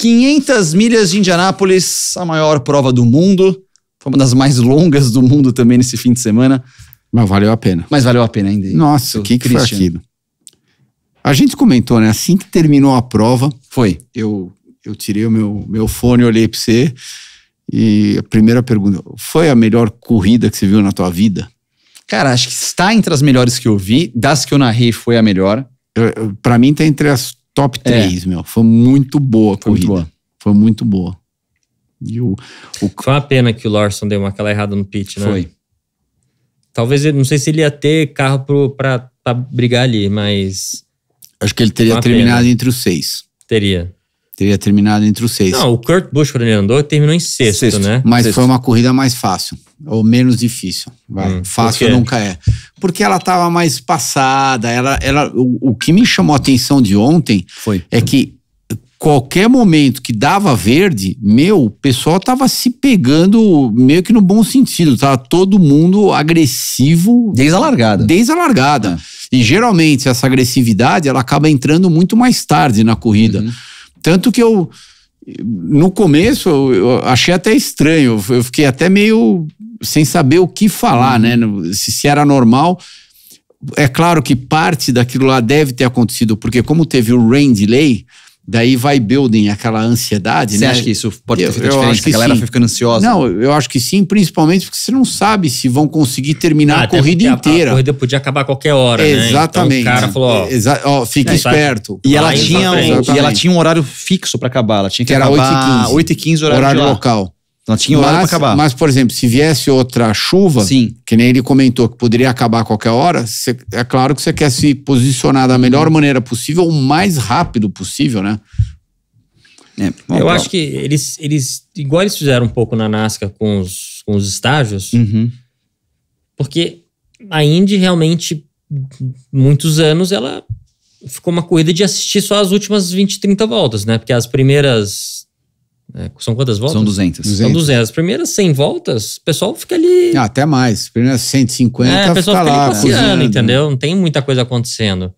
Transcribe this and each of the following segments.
500 milhas de Indianápolis, a maior prova do mundo. Foi uma das mais longas do mundo também nesse fim de semana. Mas valeu a pena. Mas valeu a pena ainda. Nossa, o que, que foi aquilo? A gente comentou, né? Assim que terminou a prova, foi. Eu, eu tirei o meu, meu fone, olhei para você. E a primeira pergunta: foi a melhor corrida que você viu na tua vida? Cara, acho que está entre as melhores que eu vi. Das que eu narrei, foi a melhor. Para mim, tá entre as top 3, é. meu. Foi muito boa a foi corrida. Muito boa. Foi muito boa. E o, o... Foi uma pena que o Larson deu uma aquela errada no pit, né? Foi. Talvez, não sei se ele ia ter carro pro, pra, pra brigar ali, mas. Acho que ele teria terminado pena. entre os seis. Teria. Teria terminado entre os seis. Não, o Kurt Busch, quando ele andou, terminou em sexto, sexto. né? Mas sexto. foi uma corrida mais fácil, ou menos difícil. Hum, fácil nunca é. Porque ela estava mais passada. Ela, ela, o, o que me chamou a atenção de ontem foi. é que qualquer momento que dava verde, meu, o pessoal tava se pegando meio que no bom sentido, tava todo mundo agressivo. Desde a largada. Desde a largada. É. E geralmente essa agressividade, ela acaba entrando muito mais tarde na corrida. Uhum. Tanto que eu, no começo, eu achei até estranho, eu fiquei até meio sem saber o que falar, né? Se, se era normal. É claro que parte daquilo lá deve ter acontecido, porque como teve o rain delay, daí vai building aquela ansiedade, você né? acha que isso pode ter feito eu, diferença? a galera sim. foi ficando ansiosa? Não, eu acho que sim, principalmente porque você não sabe se vão conseguir terminar ah, a corrida inteira. A, a, corrida podia acabar a qualquer hora, Exatamente. né? Então o cara falou, ó, Exa ó fica é, esperto. E ela, tinha um, e ela tinha um horário fixo para acabar, ela tinha que, que era 8 h 15. 8 h 15 horário, horário local. Não tinha horário mas, pra acabar. Mas, por exemplo, se viesse outra chuva, Sim. que nem ele comentou que poderia acabar a qualquer hora, cê, é claro que você quer se posicionar da melhor uhum. maneira possível, o mais rápido possível, né? É, eu acho que eles, eles, igual eles fizeram um pouco na NASCAR com os, com os estágios, uhum. porque a Indy realmente, muitos anos, ela ficou uma corrida de assistir só as últimas 20, 30 voltas, né? Porque as primeiras. É, são quantas voltas? São 200. 200. São 200. As primeiras 100 voltas, o pessoal fica ali. Ah, até mais. As primeiras 150 é, o pessoal fica, fica lá, ali passeando, entendeu? Não tem muita coisa acontecendo.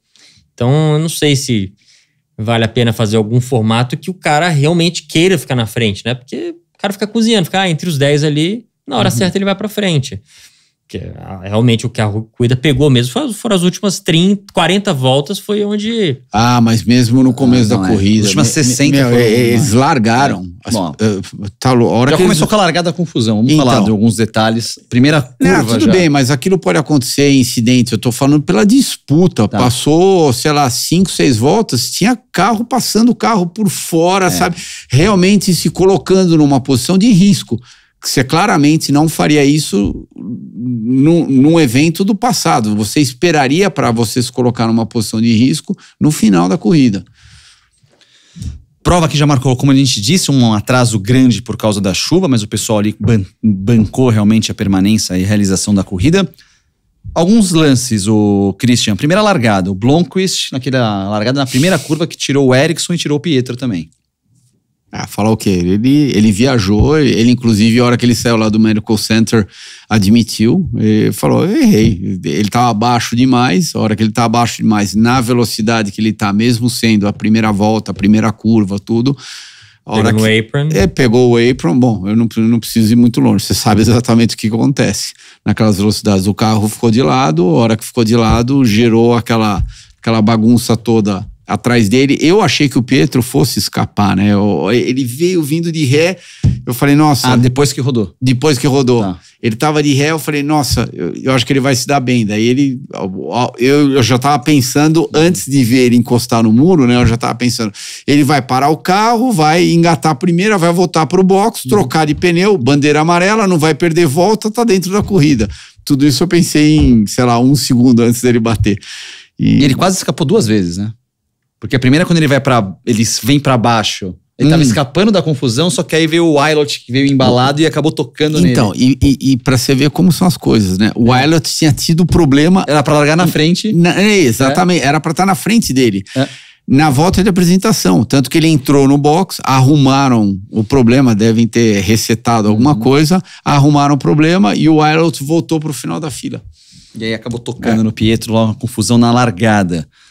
Então, eu não sei se vale a pena fazer algum formato que o cara realmente queira ficar na frente, né? Porque o cara fica cozinhando, fica ah, entre os 10 ali, na hora uhum. certa ele vai para frente. Que ah, realmente o que a Cuida pegou mesmo foram as últimas 30, 40 voltas, foi onde. Ah, mas mesmo no começo ah, da é. corrida. As últimas 60 meu, foram, Eles largaram. É. As, Bom, uh, tá, hora já começou eles... com a largada da confusão. Vamos então, falar de alguns detalhes. Primeira curva. Não, tudo já. bem, mas aquilo pode acontecer em incidente. Eu tô falando pela disputa. Tá. Passou, sei lá, cinco, seis voltas, tinha carro passando o carro por fora, é. sabe? Realmente se colocando numa posição de risco você claramente não faria isso num, evento do passado. Você esperaria para você se colocar numa posição de risco no final da corrida. Prova que já marcou, como a gente disse, um atraso grande por causa da chuva, mas o pessoal ali ban bancou realmente a permanência e realização da corrida. Alguns lances, o Christian. Primeira largada, o Blomqvist, naquela largada na primeira curva que tirou o Ericsson e tirou o Pietro também. Ah, falar o quê? Ele, ele viajou, ele inclusive, a hora que ele saiu lá do Medical Center, admitiu, falou, eu errei, ele estava abaixo demais, a hora que ele está abaixo demais, na velocidade que ele está, mesmo sendo a primeira volta, a primeira curva, tudo... A hora pegou que, o apron? É, pegou o apron, bom, eu não, eu não preciso ir muito longe, você sabe exatamente o que acontece naquelas velocidades. O carro ficou de lado, a hora que ficou de lado, gerou aquela, aquela bagunça toda atrás dele. Eu achei que o Pietro fosse escapar, né? ele veio vindo de ré. Eu falei, nossa. Ah, depois que rodou. Depois que rodou. Tá. Ele tava de ré, eu falei, nossa, eu, eu, acho que ele vai se dar bem. Daí ele. Eu, eu já tava pensando, antes de ver ele encostar no muro, né? Eu já tava pensando, ele vai parar o carro, vai engatar a primeira, vai voltar pro box, uhum. trocar de pneu, bandeira amarela, não vai perder volta, tá dentro da corrida. Tudo isso eu pensei em, sei lá, um segundo antes dele bater. E ele quase escapou duas vezes, né? Porque a primeira, quando ele vai para Eles vêm para baixo. Ele hum. tava escapando da confusão, só que aí veio o Wilot que veio embalado e acabou tocando então, nele. Então, e, e, e para você ver como são as coisas, né? O é. Wilot tinha tido problema. Era para largar na frente. Na, é, exatamente, é. era para estar tá na frente dele. É. Na volta de apresentação. Tanto que ele entrou no box, arrumaram o problema, devem ter resetado alguma uhum. coisa, arrumaram o problema e o Wilot voltou pro final da fila. E aí acabou tocando é. no Pietro, lá uma confusão na largada.